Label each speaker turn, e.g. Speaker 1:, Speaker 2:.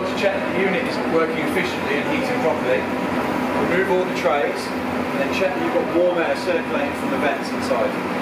Speaker 1: want to check the unit is working efficiently and heating properly, remove all the trays and then check that you've got warm air circulating from the vents inside.